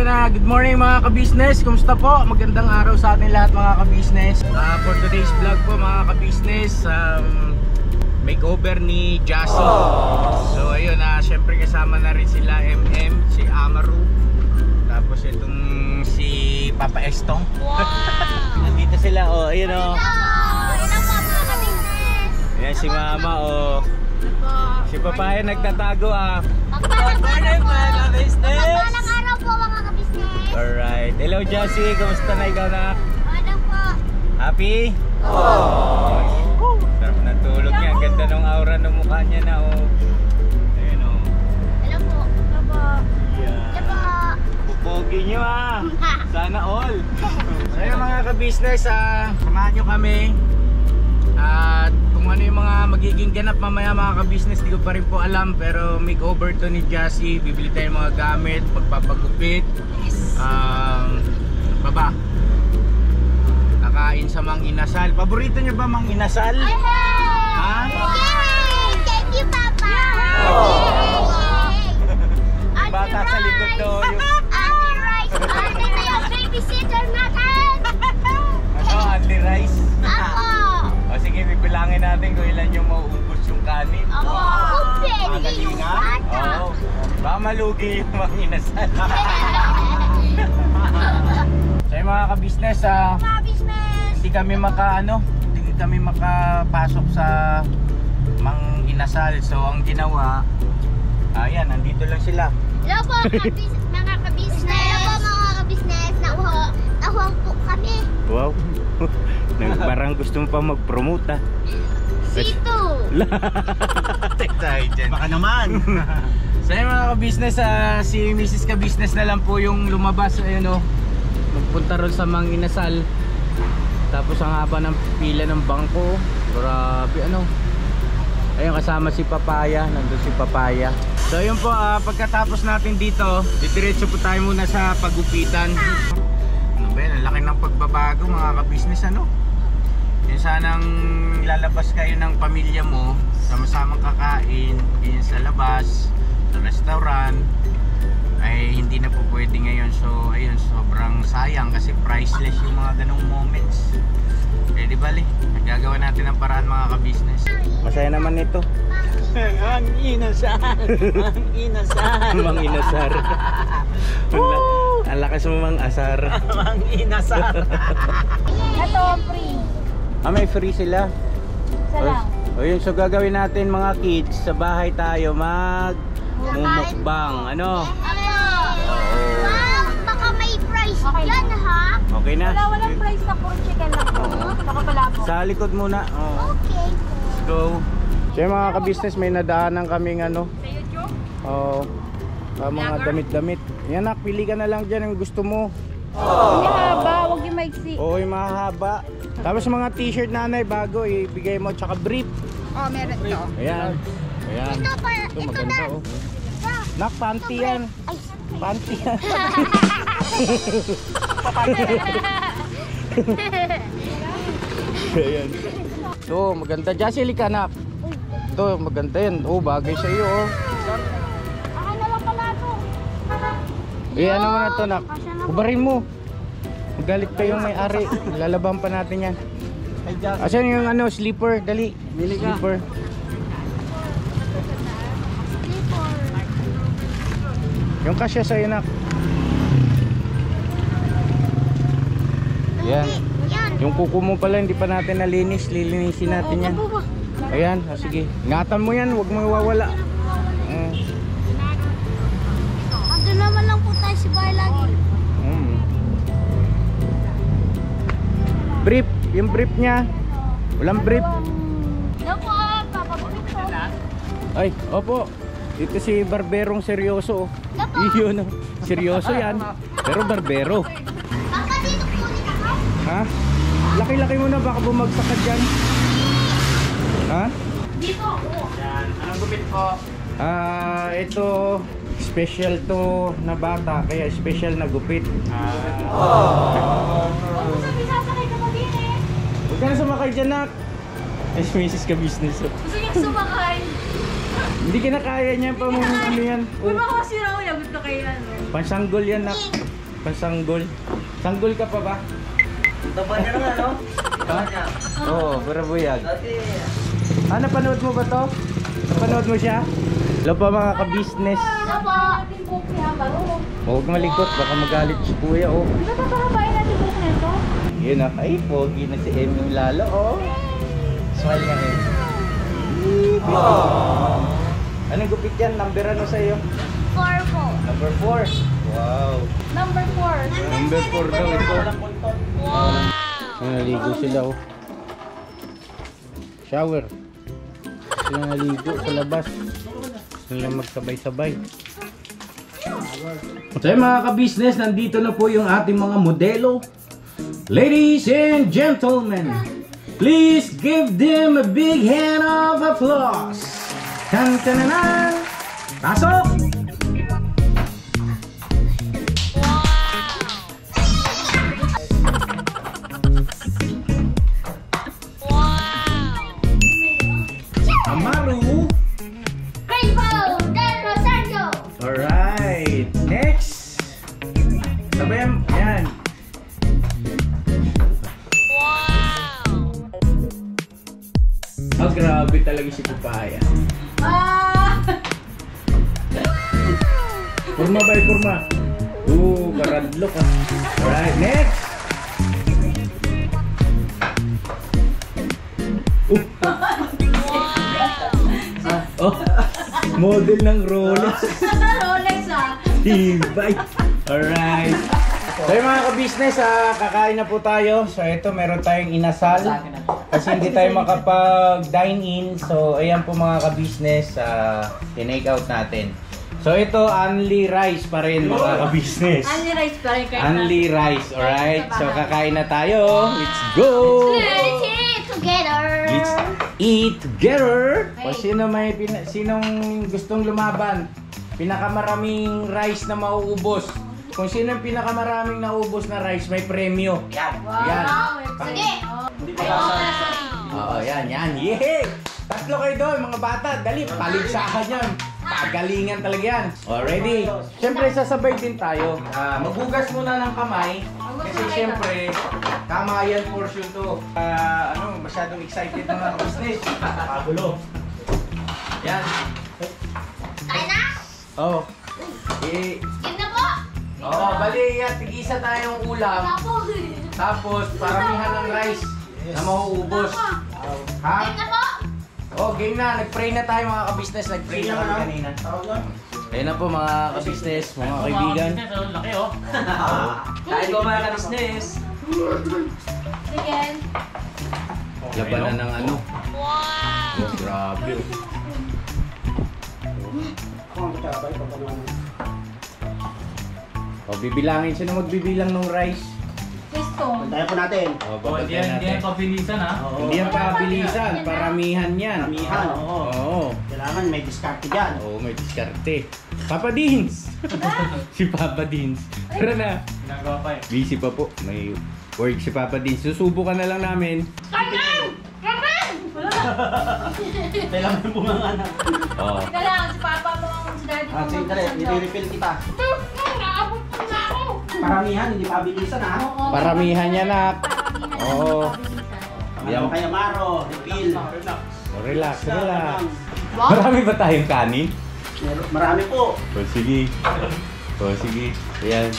So yun na, good morning mga ka-business. Kumusta po? Magandang araw sa atin lahat mga ka-business. Ah, for today's vlog po mga ka-business, um, makeover ni Jassy. So ayun na, syempre kasama na rin sila MM, si Amaru. Tapos itong si Papa Estong. Wow! Nandito sila, oh, ayun oh. Mga! Ayan si Mama, oh. Si Papaya nagtatago ah. Magpalang araw po! ka-business. Alright. Hello Jassy, kumusta na ikaw na? Ano po? Happy? Oh. Sarap na tulog niya. Ganda ng aura ng mukha niya na oh. Ayun oh. Hello po! Hello po! Hello Yeah. po! Pupogi niyo ah. Sana all. so yun mga ka-business, ah, samahan nyo kami. At kung ano yung mga magiging ganap mamaya mga ka-business, di ko pa rin po alam. Pero makeover to ni Jassy. Bibili tayo ng mga gamit, pagpapagupit. Um, baba. Nakain sa Mang Inasal. Paborito niyo ba Mang Inasal? Hey! Ha? Yay! Thank you, Papa! Yay! Bata sa likod daw yung Ate Rice! Ate na yung babysitter natin! ano, only rice. Ako! O sige, bibilangin natin kung ilan yung mauubos yung kanin. Ako! Open! Magalinga? Bata! Oo. Baka malugi yung Mang Inasal. Mga ka-business, ah, business! hindi kami maka ano, hindi kami makapasok sa Mang Inasal. So ang ginawa, ayan, nandito lang sila. Hello po mga ka-business! Hello po mga ka-business! Nauho, nauho po kami! Wow. Nang parang gusto mo pa mag-promote ah. Sito! Dyan. Baka naman. So yun mga ka-business, ah, si Mrs. ka-business na lang po yung lumabas, ayun o. Magpunta ron sa Mang Inasal. Tapos ang haba ng pila ng bangko. Grabe ano. Ayun kasama si Papaya, nandun si Papaya. So yun po, ah, pagkatapos natin dito, didiretso po tayo muna sa pagupitan. Ano ba yan, ang laki ng pagbabago mga ka-business ano. Yung sanang lalabas kayo ng pamilya mo, sama-samang kakain, ganyan sa labas, sa restaurant, ay hindi na po pwede ngayon. So, ayun, sobrang sayang kasi priceless yung mga ganong moments. Eh, di bali, nagagawa natin ang paraan mga ka-business. Masaya naman nito. ang inasal. Ang inasar. Ang la- Ang lakas mo mang asar. Ang inasal. Ito, free. Ah, may free sila. Isa lang. O yun, so gagawin natin mga kids, sa bahay tayo mag mumukbang. Ano? Price yan ha? Okay na? Wala, walang price na puro chicken lang po. Saka palabo. Sa likod muna. Oh. Okay. Let's go. So yung mga ka-business, may nadaanan kaming ano. Sa YouTube? Oh, ah, mga damit-damit. Yan nak, pili ka na lang dyan yung gusto mo. Hindi haba, huwag yung maiksi. Oo, yung mahaba. Tapos mga t-shirt nanay, bago, ibigay mo. Tsaka brief. Oh, meron to. Ayan. Ayan. Ito pa, Ito ito maganda na. oh. Ito. Nak, panty yan. Ay, Panty yan. Ayan. Ito, maganda. Jocelyn ka nak. Ito, maganda yan. Oh, bagay sa iyo oh. Akin na lang pala ito. Eh, ano mo na to nak? Kubarin mo. Galit pa yung may-ari. Lalaban pa natin yan. Asan yung ano, sleeper? Dali. Bili ka. Sleeper. Yung kasya sa'yo nak. Yan. Yung kuko mo pala hindi pa natin nalinis. Lilinisin natin yan. Ayan. O, sige. Ingatan mo yan. Huwag mo iwawala. Mm. Ando naman lang po tayo si Bar lagi. Mm. Brief. Yung brief niya. Walang brief. Hello po, papagulit po. Ay, opo. Dito si Barberong seryoso. oh. Oh. seryoso yan. Pero barbero. Baka dito po dito ako. Ha? Laki-laki mo na, baka bumagsak ka dyan. Ha? Dito ako. Yan. Anong gupit po? Ah, ito special to na bata, kaya special na gupit. Ah. Huwag mo sasakay ka pa din eh. Huwag ka na sumakay dyan, nak. Ay, misis ka business. oh. Gusto niya sumakay. Hindi ka na kaya niya pa mo ano yan. Uy, baka si Raul, abot na kayo ano. Pansanggol yan nak. Pansanggol. Sanggol ka pa ba? Taba niya na ano? Ha? Oo, para buyag. Ah, napanood mo ba to? Napanood mo siya? Hello pa mga ka-business. Ano po? Huwag malikot, baka magalit si kuya oh. Di ba papahabain natin buki nito? Yun ah, ay pogi na si Emmy lalo oh. Smile nga eh. Anong gupit yan? Number ano sa'yo? Four po. Number 4. Wow. Number 4. Number 4 daw ito. Wow. Naligo sila oh. Shower. Sila naligo sa labas. Sila magsabay-sabay. So yun, mga ka-business, nandito na po yung ating mga modelo. Ladies and gentlemen, please give them a big hand of applause. Dan tenenan. Masuk. Purma ba purma? Oo, karadlo ka. Alright, next. Uh. Ah, oh, model ng Rolex. Rolex ah. Tibay. Alright. So yung mga ka-business, ah, kakain na po tayo. So ito, meron tayong inasal. Kasi hindi tayo makapag-dine in. So ayan po mga ka-business, uh, tinake out natin. So ito, only rice pa rin mga ka-business. Only rice pa rin kayo. Only rice, alright? So kakain na tayo. Let's go! Let's eat together. Let's eat together. O sino may pina- sinong gustong lumaban? Pinakamaraming rice na mauubos. Kung sino yung pinakamaraming naubos na rice, may premyo. Yan. Yan. Sige. Oo, yan, yan. Yehey! Tatlo kayo doon, mga bata. Dali, paligsahan yan. Pagalingan talaga yan. Already. Siyempre, sasabay din tayo. Ah, maghugas muna ng kamay. Kasi siyempre, kamayan portion to. Ah, ano, masyadong excited mga business. Pagulo. Yan. Tayo na. Oh. Eh, Game na po. oh, bali, yan, tig-isa tayong ulam. Tapo. Tapos, paramihan ng rice na mauubos. Ha? Game na po. Oh, game na. Nag-pray na tayo mga ka-business. Nag-pray na kami kanina. Ayun na po mga ka-business, mga kaibigan. laki oh. Kain ko mga ka-business. Chicken. Labanan ng ano. Wow! Oh, grabe. oh. Oh, bibilangin. Sino magbibilang ng rice? Gusto. Tayo po natin. Oh, Oh, hindi yan, hindi yan pabilisan ha. Hindi yan pabilisan. Paramihan yan. Paramihan, oo. Oo. Kailangan may diskarte dyan. Oo, may diskarte. Papa Dins! si Papa Dins. Tara na. Ginagawa pa eh. Busy pa po. May work si Papa Dins. Susubukan na lang namin. Kanan. Kanan. Kailangan yung bunga nga na. Oh. Teka lang, si Papa mo, si Daddy mo. Ah, sige, dali. magkasando. I-refill kita. Po na. Paramihan, hindi pabilisan ha. Oo, Paramihan yan, nak. Oo. Ano Yan. kayo, Maro? Refill. Oh, relax, relax. Wow. Marami ba tayong kanin? Marami po. O sige. O sige. Ayan.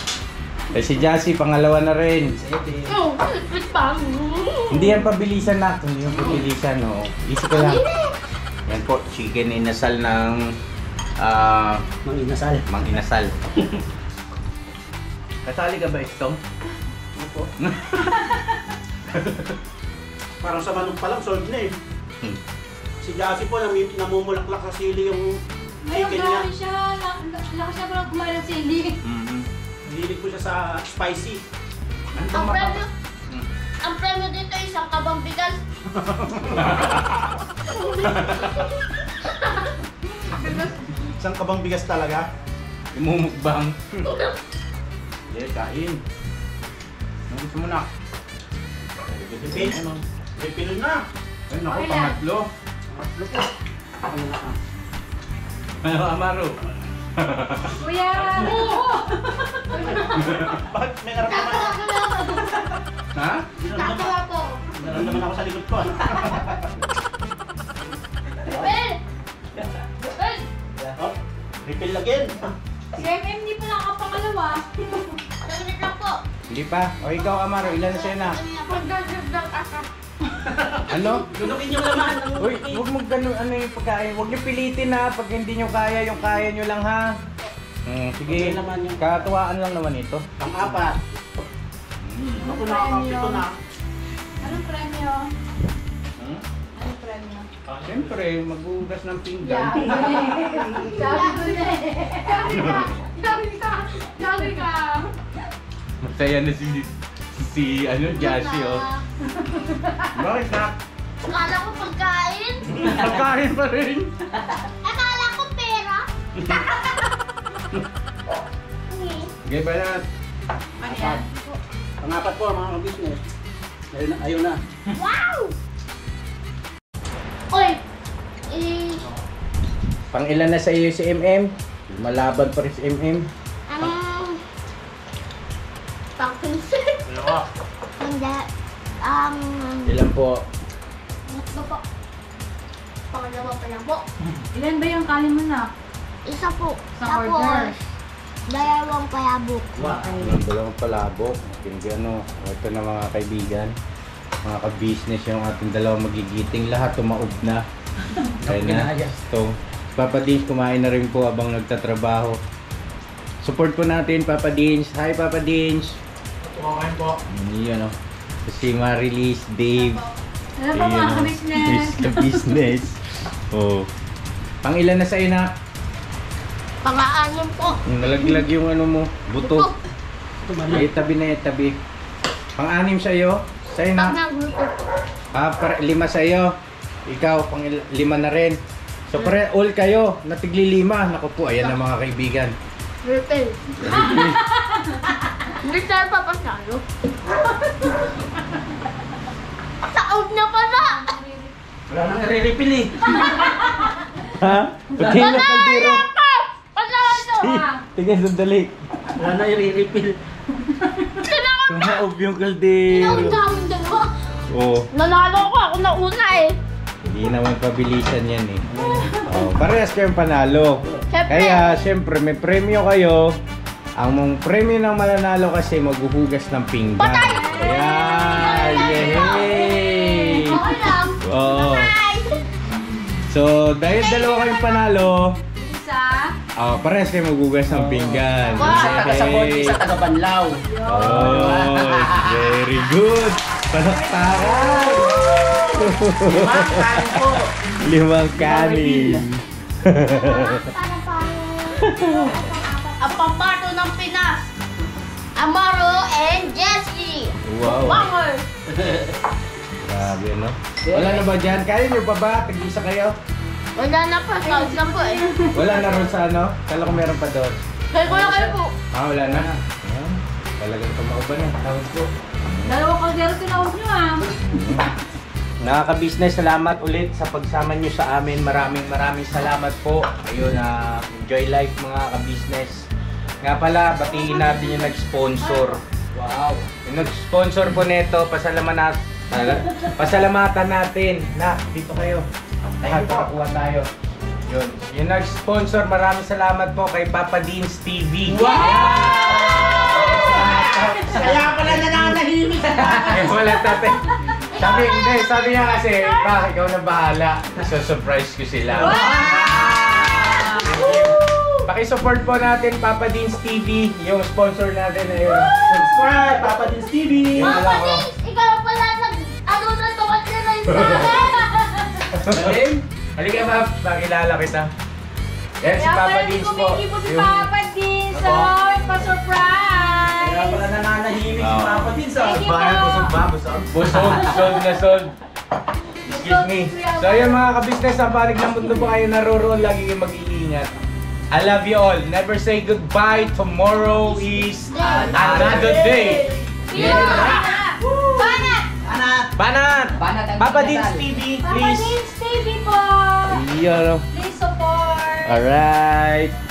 Eh si Jassy, pangalawa na rin. Oh, wait pa. Hindi yan pabilisan na. Hindi yan pabilisan, no. Easy ko lang. Yan po, chicken inasal ng ah Mang inasal. mang inasal. Kasali ka ba, Stong? Opo. Parang sa manok pa lang, solved na eh. Hmm. Si Jassy po, nami- namumulaklak sa sili yung Ayun, chicken niya. grabe siya. La- la- Lakas siya parang kumain ng sili. Mhm. Hilig po siya sa spicy. Ano Ang bang premyo, Hmm. ang premyo dito isang kabang bigas. Isang kabang bigas talaga. Imumukbang. Hindi, kain. Ano gusto mo na? Refill. Refill na. Ay, naku, Okay pangatlo. Ano po? Ano na ah. Ano, Amaro? Kuya! Bakit may naramdaman ako? Ha? Tatawa po. Naramdaman ako sa likod ko. ah. Well, well, Oh, refill again. Si MM di pa nakapangalawa. saglit lang po. Hindi pa. O ikaw, Amaro, ilan na sa'yo na? Pagdagdag asa. Ano? Lunukin yung laman ng Uy, huwag mo ganun ano yung pagkain. Huwag niyo pilitin na pag hindi niyo kaya, yung kaya niyo lang ha. Hmm, sige. Katuwaan lang naman ito. Pang-apat. Ako na, pito na. Anong premyo? Premyo? Siyempre, maghugas ng pinggan. Sabi ko na eh. Sabi ka. Sabi ka. Sabi ka. Masaya na si si ano, Jashi oh. Bakit na? Akala ko pagkain. Pagkain pa rin. Akala ko pera. Okay, banat. Ano yan? Pang-apat po mga business. Ayun na. Ayun na. Wow! Pang ilan na sa iyo si MM? Malaban pa rin si MM. ano? Pang-pinsit. Dalawa. Hindi. Um, Ilan po? tatlo po. Pangalawa pa lang po. Ilan ba yung kanin mo na? Isa po. Sa order. dalawang payabok. Wow. Ang dalawang palabok. Hindi ano, ito na mga kaibigan. Mga ka-business yung ating dalawang magigiting. Lahat tumaob na. Kaya na. So, Papa Dins kumain na rin po habang nagtatrabaho. Support po natin Papa Dins. Hi Papa Dins. Kumakain po. Yan o. Si Marilis, Dave. Ano ba mga ka-business? business. oh. Pang ilan na sa'yo na? Pang-aanim po. Nalaglag yung ano mo, buto. Ay, tabi na yung tabi. Pang-anim sa'yo? Sa'yo Pag na? nagluto. Ah, para, lima sa'yo. Ikaw, pang lima na rin. So, pare, all kayo, natigli lima. Naku po, ayan na mga kaibigan. Refill. Hindi tayo papasalo. Taob na pala! Wala nang nare-refill eh. Ha? Pati na kaldero. ka! Pasalo! Tingnan sandali. Wala nang i-refill. Tumaob yung kaldero. namin dalawa. Oo. Nanalo ko ako na una eh. Hindi naman pabilisan yan eh. Parehas kayong panalo. Siyempre. Kaya, syempre, may premyo kayo. Ang mong premyo ng mananalo kasi maghuhugas ng pinggan. Patay! Ayan! Lang. Oo. So, dahil dalawa kayong panalo, Isa. oh, parehas kayo maghuhugas ng pinggan. Wow. Isa taga-sabon, isa taga-banlaw. Oh, very good! Palakpakan! Limang kain po. Limang kanin. Ang pambato ng Pinas. Amaro and Jessie. Wow. Banger. Grabe, no? Wala na ba dyan? Kaya nyo pa ba? Tag-isa kayo? Wala na pa. Tawag na po eh. Wala na ron sa ano? Kala ko meron pa doon. Kaya ko lang kayo po. Ah, wala na. Ah, talagang tumauban na. Tawag po. Dalawa kaldero tinawag nyo ah. Nakaka-business, salamat ulit sa pagsama nyo sa amin. Maraming maraming salamat po. Ayun, na enjoy life mga ka-business. Nga pala, batiin natin yung nag-sponsor. Wow. Yung nag-sponsor po nito, pasalamatan, pasalamatan natin. Na, dito kayo. Lahat nakakuha tayo. Yun. Yung nag-sponsor, maraming salamat po kay Papa Dean's TV. Kaya pala nananahimik. Eh, wala tate. Sabi, hindi, sabi niya kasi, pa, ikaw na bahala. So-surprise ko sila. Paki-support po natin Papa Dean's TV, yung sponsor natin na yun. Subscribe, Papa Dins TV. Yun Mama lang ako. Dins, ikaw pala nag... Ano na tuwag na lang sa Galing. Halika ba, pakilala kita. Yan si Papa Dean's po. Kumiki po si Yung- Papa Dean. So, Ako. pa-surprise. Kaya pala nananahimik si. Papa Dins ah. Bakit busog ba? Busog? Busog, sold na sold. Excuse me. So yun mga kabisnes, sa panig ng mundo po kayo naroon, lagi kayong mag-iingat. I love you all. Never say goodbye. Tomorrow is another day. Yeah! Banat! Banat! Banat Papa. Dean's TV, Papa please. Dean's TV po. Please support. Alright.